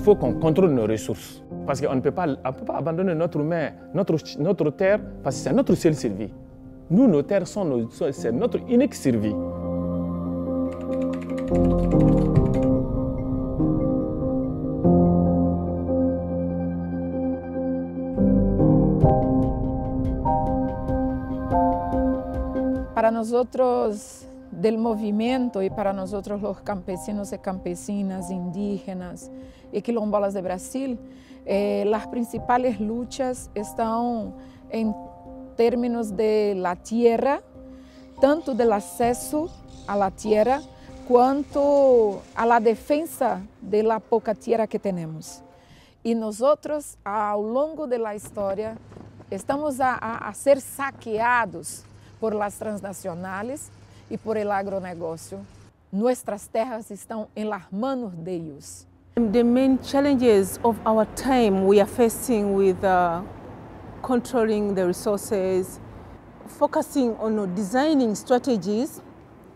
faut qu'on contrôle nos ressources. Parce qu'on ne peut pas, peut pas abandonner notre main, notre, notre terre, parce que c'est notre seul survie. Nous, nos terres, sont c'est notre unique survie. Para nosotros del movimiento y para nosotros los campesinos y campesinas, indígenas y quilombolas de Brasil, eh, las principales luchas están en términos de la tierra, tanto del acceso a la tierra, quanto a la defensa de la poca tierra que temos. E nós, ao longo da história, estamos a, a, a ser saqueados por las transnacionales e por el agronegócio. Nossas terras estão em las manos. The main challenges of our time we are facing with uh, controlling the resources, focusing on designing strategies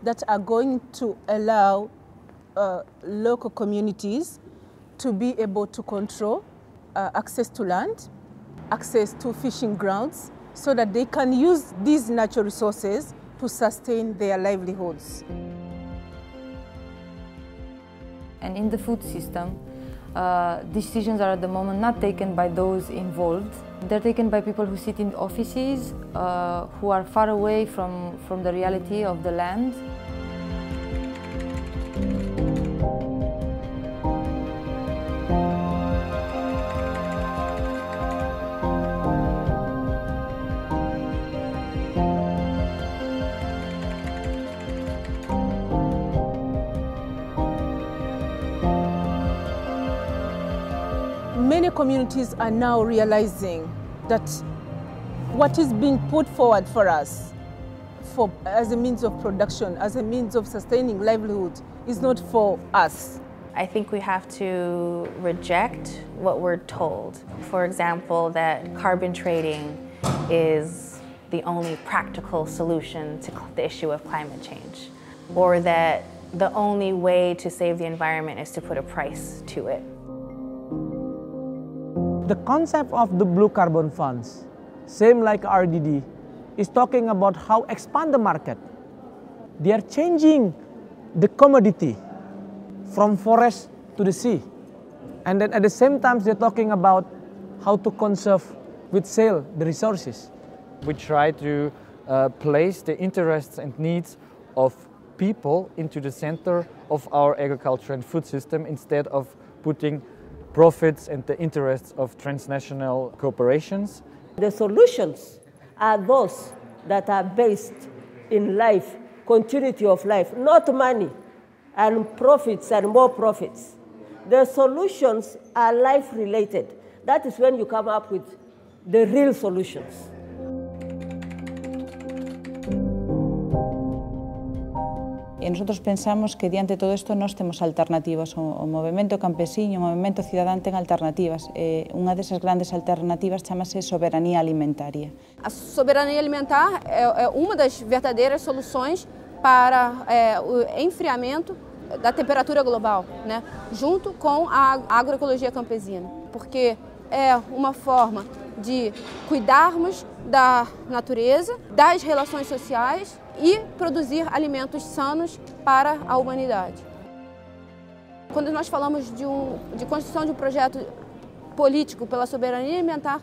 that are going to allow uh, local communities to be able to control uh, access to land, access to fishing grounds, so that they can use these natural resources to sustain their livelihoods. And in the food system, uh, decisions are at the moment not taken by those involved. They're taken by people who sit in offices, uh, who are far away from, from the reality of the land. Communities are now realizing that what is being put forward for us for, as a means of production, as a means of sustaining livelihood, is not for us. I think we have to reject what we're told. For example, that carbon trading is the only practical solution to the issue of climate change, or that the only way to save the environment is to put a price to it. The concept of the blue carbon funds, same like REDD, is talking about how expand the market. They are changing the commodity from forest to the sea. And then at the same time, they're talking about how to conserve with sale the resources. We try to uh, place the interests and needs of people into the center of our agriculture and food system instead of putting profits and the interests of transnational corporations. The solutions are those that are based in life, continuity of life, not money and profits and more profits. The solutions are life related. That is when you come up with the real solutions. E nosotros pensamos que diante de todo isto nós temos alternativas. O, o movimento campesiño, o movimento cidadán ten alternativas. E unha desas grandes alternativas chamase soberanía alimentaria. A soberania alimentar é, é uma das verdadeiras soluções para é, o enfriamento da temperatura global, né? junto com a agroecologia campesina, porque é uma forma de cuidarmos da natureza, das relações sociais e produzir alimentos sanos para a humanidade. Quando nós falamos de, um, de construção de um projeto político pela soberania alimentar,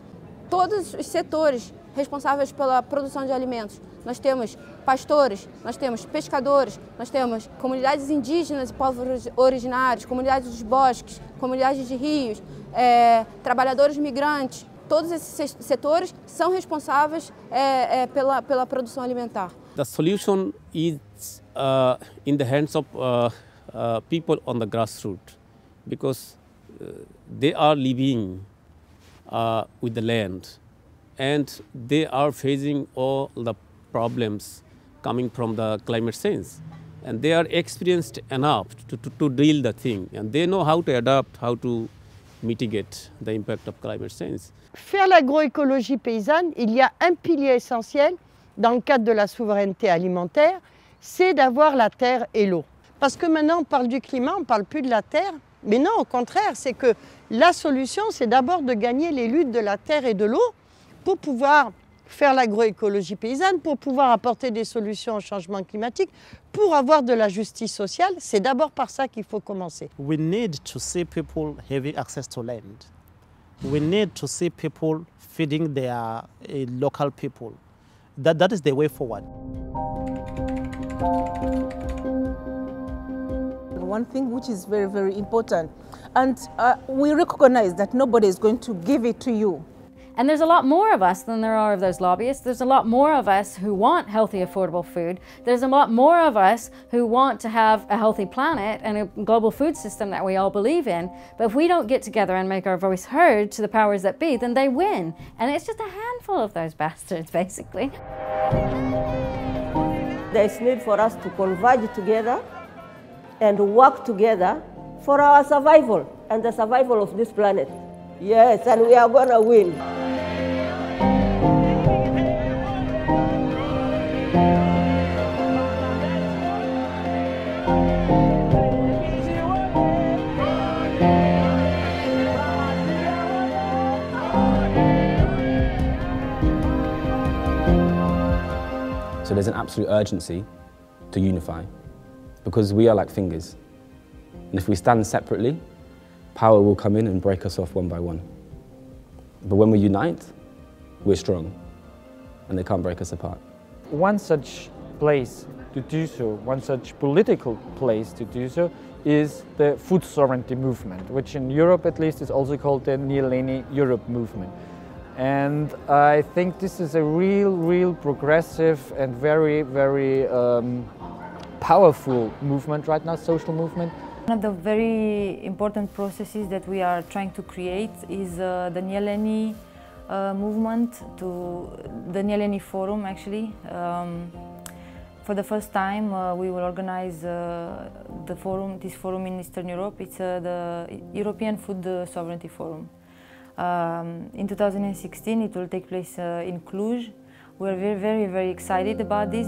todos os setores responsáveis pela produção de alimentos. Nós temos pastores, nós temos pescadores, nós temos comunidades indígenas e povos originários, comunidades dos bosques, comunidades de rios, é, trabalhadores migrantes. Todos esses setores são responsáveis é, é, pela, pela produção alimentar. The solution is uh, in the hands of uh, uh, people on the grassroots because uh, they are living uh, with the land and they are facing all the problems coming from the climate change and they are experienced enough to, to, to deal the thing and they know how to adapt, how to mitigate the impact of climate change. Faire l'agroécologie paysanne, il y a un pilier essentiel dans le cadre de la souveraineté alimentaire, c'est d'avoir la terre et l'eau. Parce que maintenant on parle du climat, on ne parle plus de la terre, Mais non, au contraire, c'est que la solution, c'est d'abord de gagner les luttes de la terre et de l'eau pour pouvoir faire l'agroécologie paysanne, pour pouvoir apporter des solutions au changement climatique, pour avoir de la justice sociale. C'est d'abord par ça qu'il faut commencer. We need to see people having access to land. We need to see people feeding their uh, local people. That, that is the way forward. One thing which is very, very important, and uh, we recognize that nobody is going to give it to you. And there's a lot more of us than there are of those lobbyists. There's a lot more of us who want healthy, affordable food. There's a lot more of us who want to have a healthy planet and a global food system that we all believe in. But if we don't get together and make our voice heard to the powers that be, then they win. And it's just a handful of those bastards, basically. There's need for us to converge together and work together for our survival and the survival of this planet. Yes, and we are going to win. So there's an absolute urgency to unify because we are like fingers. And if we stand separately, power will come in and break us off one by one. But when we unite, we're strong and they can't break us apart. One such place to do so, one such political place to do so, is the food sovereignty movement, which in Europe at least is also called the Nyéléni Europe movement. And I think this is a real, real progressive and very, very um, powerful movement right now, social movement. One of the very important processes that we are trying to create is uh, the Nyéléni uh, movement, to the Nyéléni Forum actually. Um, for the first time, uh, we will organize uh, the forum, this forum in Eastern Europe. It's uh, the European Food Sovereignty Forum. Um, in 2016, it will take place uh, in Cluj. We're very, very, very excited about this.